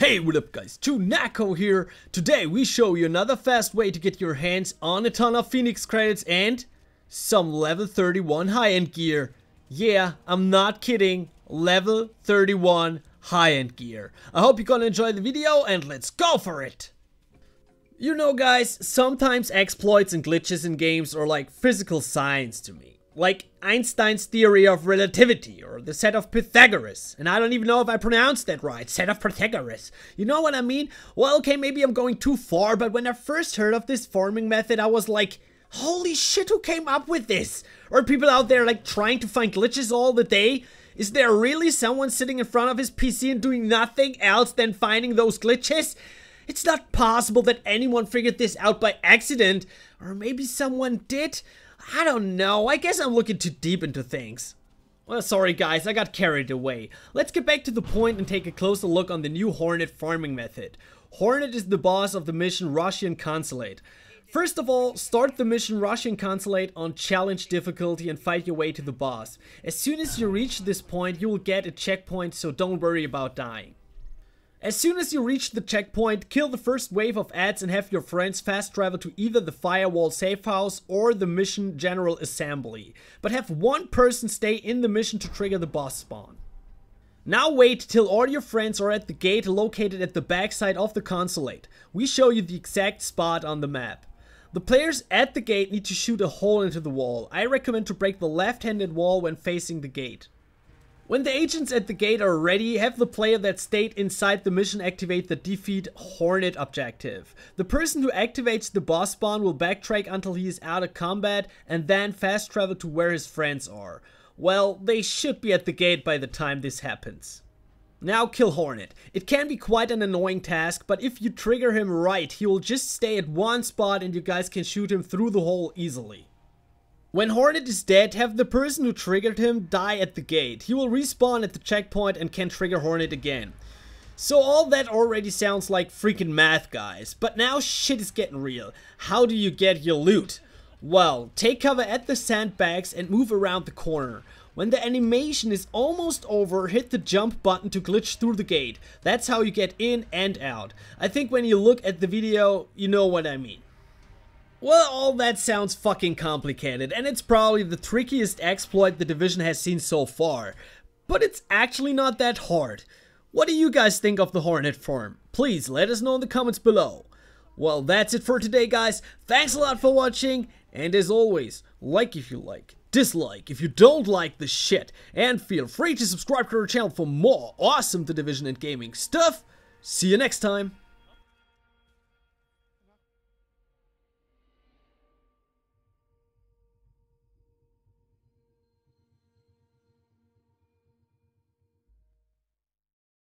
Hey, what up guys, Tunako here. Today we show you another fast way to get your hands on a ton of Phoenix credits and some level 31 high-end gear. Yeah, I'm not kidding, level 31 high-end gear. I hope you're gonna enjoy the video and let's go for it! You know guys, sometimes exploits and glitches in games are like physical science to me like Einstein's theory of relativity or the set of Pythagoras. And I don't even know if I pronounced that right. Set of Pythagoras. You know what I mean? Well, okay, maybe I'm going too far, but when I first heard of this farming method, I was like, holy shit, who came up with this? Are people out there like trying to find glitches all the day? Is there really someone sitting in front of his PC and doing nothing else than finding those glitches? It's not possible that anyone figured this out by accident, or maybe someone did. I don't know, I guess I'm looking too deep into things. Well, sorry guys, I got carried away. Let's get back to the point and take a closer look on the new Hornet farming method. Hornet is the boss of the mission Russian Consulate. First of all, start the mission Russian Consulate on challenge difficulty and fight your way to the boss. As soon as you reach this point, you will get a checkpoint, so don't worry about dying. As soon as you reach the checkpoint, kill the first wave of adds and have your friends fast travel to either the firewall safe house or the mission general assembly. But have one person stay in the mission to trigger the boss spawn. Now wait till all your friends are at the gate located at the backside of the consulate. We show you the exact spot on the map. The players at the gate need to shoot a hole into the wall. I recommend to break the left-handed wall when facing the gate. When the agents at the gate are ready, have the player that stayed inside the mission activate the defeat Hornet objective. The person who activates the boss spawn will backtrack until he is out of combat and then fast travel to where his friends are. Well, they should be at the gate by the time this happens. Now kill Hornet. It can be quite an annoying task, but if you trigger him right, he will just stay at one spot and you guys can shoot him through the hole easily. When Hornet is dead, have the person who triggered him die at the gate. He will respawn at the checkpoint and can trigger Hornet again. So all that already sounds like freaking math, guys. But now shit is getting real. How do you get your loot? Well, take cover at the sandbags and move around the corner. When the animation is almost over, hit the jump button to glitch through the gate. That's how you get in and out. I think when you look at the video, you know what I mean. Well, all that sounds fucking complicated, and it's probably the trickiest exploit the Division has seen so far. But it's actually not that hard. What do you guys think of the Hornet farm? Please let us know in the comments below. Well, that's it for today, guys. Thanks a lot for watching, and as always, like if you like, dislike if you don't like the shit, and feel free to subscribe to our channel for more awesome The Division and gaming stuff. See you next time.